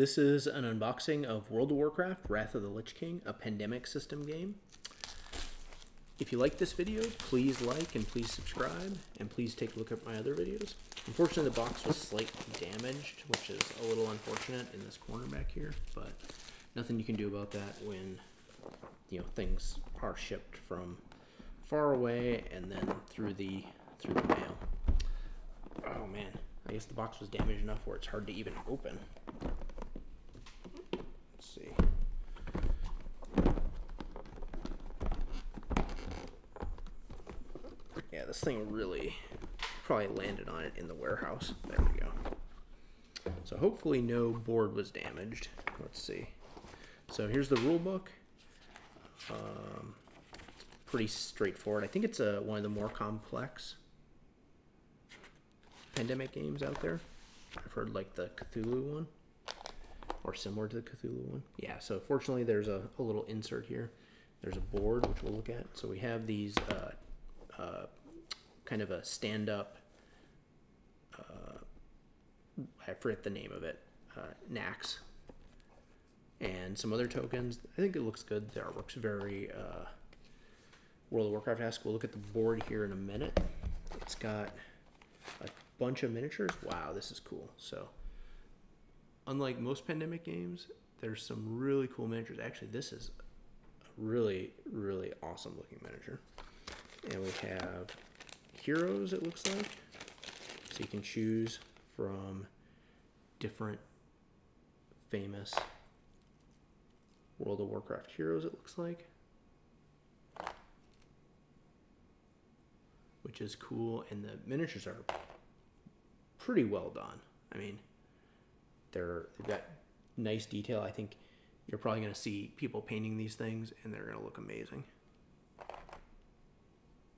This is an unboxing of World of Warcraft Wrath of the Lich King, a pandemic system game. If you like this video, please like and please subscribe, and please take a look at my other videos. Unfortunately, the box was slightly damaged, which is a little unfortunate in this corner back here, but nothing you can do about that when you know things are shipped from far away and then through the through the mail. Oh man, I guess the box was damaged enough where it's hard to even open. Let's see. Yeah, this thing really probably landed on it in the warehouse. There we go. So hopefully no board was damaged. Let's see. So here's the rule book. Um, pretty straightforward. I think it's a, one of the more complex pandemic games out there. I've heard like the Cthulhu one or similar to the Cthulhu one. Yeah, so fortunately there's a, a little insert here. There's a board which we'll look at. So we have these uh, uh, kind of a stand-up, uh, I forget the name of it, uh, Naxx, and some other tokens. I think it looks good. The artwork's very uh, World of Warcraft-esque. We'll look at the board here in a minute. It's got a bunch of miniatures. Wow, this is cool. So, unlike most pandemic games, there's some really cool miniatures. Actually, this is a really, really awesome looking miniature. And we have heroes, it looks like. So you can choose from different famous World of Warcraft heroes, it looks like. Which is cool. And the miniatures are pretty well done. I mean, they're they've got nice detail. I think you're probably going to see people painting these things, and they're going to look amazing.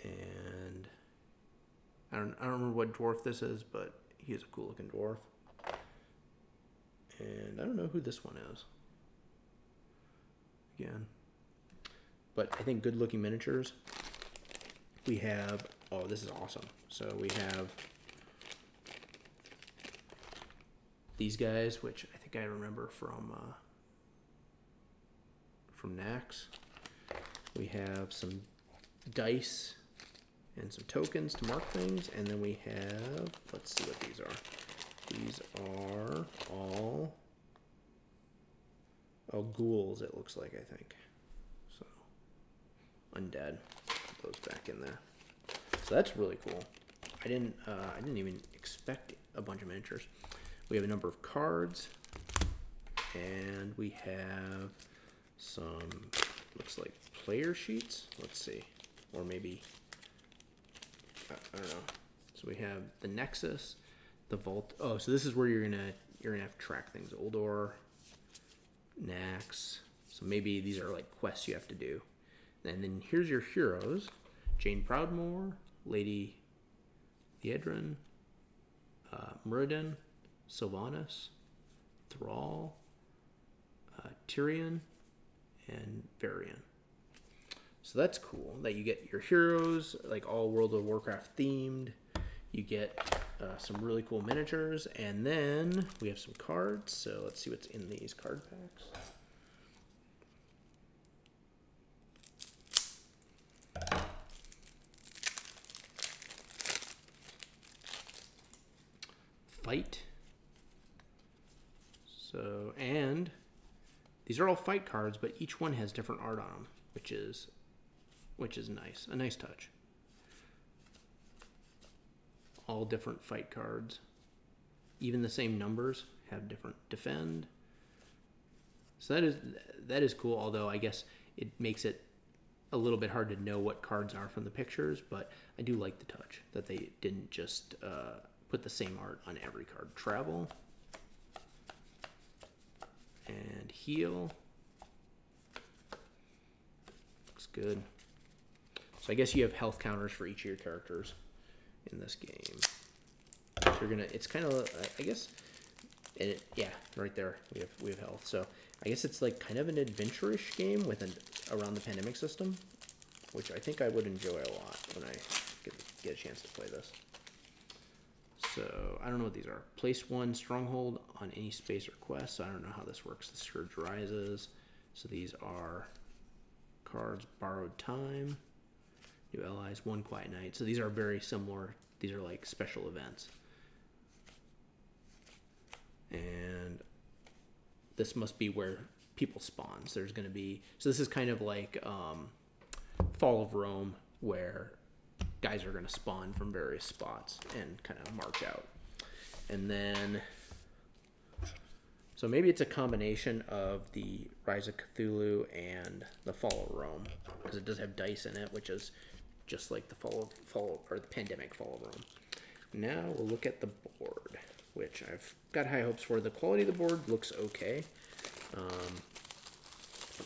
And I don't I don't remember what dwarf this is, but he is a cool looking dwarf. And I don't know who this one is. Again, but I think good looking miniatures. We have oh this is awesome. So we have these guys, which I think I remember from uh, from Naxx. We have some dice and some tokens to mark things, and then we have let's see what these are. These are all oh ghouls. It looks like I think so. Undead. Put those back in there. So that's really cool. I didn't uh, I didn't even expect a bunch of miniatures. We have a number of cards, and we have some, looks like player sheets. Let's see, or maybe, I, don't know. So we have the Nexus, the Vault. Oh, so this is where you're gonna you're gonna have to track things. Ulduar, Naxx. So maybe these are like quests you have to do. And then here's your heroes: Jaina Proudmoore, Lady Liadrin, uh, Muradin, Sylvanas, Thrall, uh, Tirion, and Varian. So that's cool that you get your heroes, like all World of Warcraft themed. You get uh, some really cool miniatures, and then we have some cards. So let's see what's in these card packs. Fight. So, and these are all fight cards, but each one has different art on them, which is which is nice. A nice touch. All different fight cards. Even the same numbers have different defend. So that is that is cool, although I guess it makes it a little bit hard to know what cards are from the pictures, but I do like the touch that they didn't just uh, put the same art on every card. Travel and heal. Looks good. So I guess you have health counters for each of your characters in this game. So you're gonna, it's kind of, I guess, it, yeah, right there we have we have health. So I guess it's like kind of an adventure-ish game with an around the pandemic system, which I think I would enjoy a lot when I get, get a chance to play this. So I don't know what these are. Place one stronghold on any space or quest. So I don't know how this works. The Scourge rises. So these are cards borrowed time. New allies, one quiet night. So these are very similar. These are like special events. And this must be where people spawn. So there's going to be. So this is kind of like um, Fall of Rome, where guys are going to spawn from various spots and kind of mark out. And then. So maybe it's a combination of the Rise of Cthulhu and the Fall of Rome because it does have dice in it, which is just like the Fall of Fall or the Pandemic Fall of Rome. Now we'll look at the board, which I've got high hopes for. The quality of the board looks okay, um,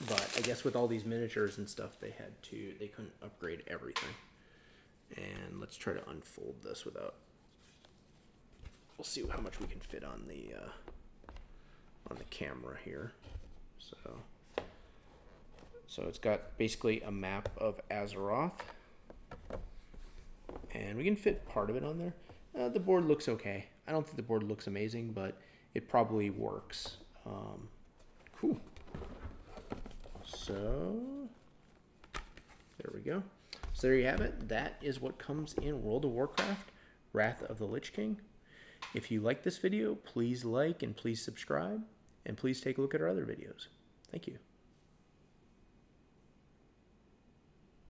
but I guess with all these miniatures and stuff, they had to they couldn't upgrade everything. And let's try to unfold this without. We'll see how much we can fit on the uh, on the camera here. So, so it's got basically a map of Azeroth, and we can fit part of it on there. Uh, the board looks okay. I don't think the board looks amazing, but it probably works. Um, cool. So there we go. So there you have it. That is what comes in World of Warcraft Wrath of the Lich King. If you like this video, please like and please subscribe. And please take a look at our other videos. Thank you.